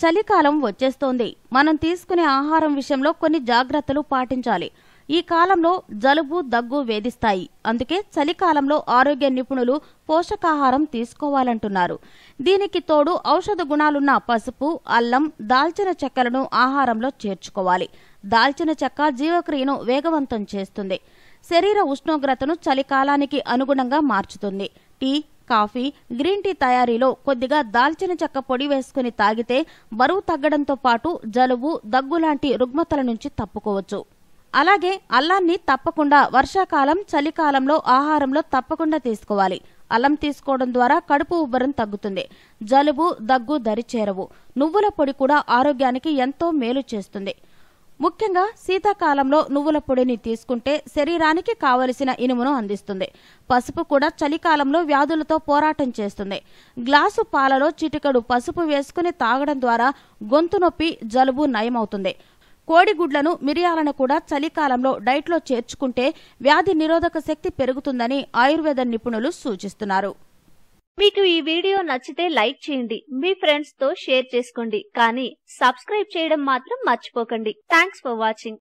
చలికాలం వచ్చేస్తోంది. మనం తీసుకునే ఆహారం విషయంలో కొన్ని జాగ్రత్తలు పాటించాలి. ఈ కాలంలో జలుబు దగ్గు వేధిస్తాయి. అందుకే చలికాలంలో ఆరోగ్య నిపుణులు పోషకాహారం తీసుకోవాలంటున్నారు. దీనికి తోడు ఔషధ గుణాలున్న పసుపు అల్లం దాల్చిన చెక్కలను ఆహారంలో చేర్చుకోవాలి. దాల్చిన చెక్క జీవక్రియను వేగవంతం చేస్తుంది. శరీర ఉష్ణోగ్రతను చలికాలానికి అనుగుణంగా మార్చుతుంది. టీ కాఫీ గ్రీన్ టీ తయారీలో కొద్దిగా దాల్చిన చెక్క పొడి వేసుకుని తాగితే బరువు తగ్గడంతో పాటు జలుబు దగ్గు లాంటి రుగ్మతల నుంచి తప్పుకోవచ్చు. అలాగే అల్లాన్ని తప్పకుండా వర్షాకాలం చలికాలంలో ఆహారంలో తప్పకుండా తీసుకోవాలి. అల్లం తీసుకోవడం ద్వారా కడుపు ఉబ్బరం తగ్గుతుంది. జలుబు దగ్గు దరిచేరవు. నువ్వుల పొడి కూడా ఆరోగ్యానికి ఎంతో మేలు చేస్తుంది. ముఖ్యంగా శీతాకాలంలో నువ్వుల పొడిని తీసుకుంటే శరీరానికి కావలసిన ఇనుమును అందిస్తుంది. పసుపు కూడా చలికాలంలో వ్యాధులతో పోరాటం చేస్తుంది. గ్లాసు పాలలో చిటికడు పసుపు వేసుకుని తాగడం ద్వారా గొంతు నొప్పి జలుబు నయమవుతుంది. కోడిగుడ్లను మిరియాలను కూడా చలికాలంలో డైట్లో చేర్చుకుంటే వ్యాధి నిరోధక శక్తి పెరుగుతుందని ఆయుర్వేద నిపుణులు సూచిస్తున్నారు. మీకు ఈ వీడియో నచ్చితే లైక్ చేయండి మీ ఫ్రెండ్స్తో షేర్ చేసుకోండి కానీ సబ్స్క్రైబ్ చేయడం మాత్రం మర్చిపోకండి. Thanks for watching.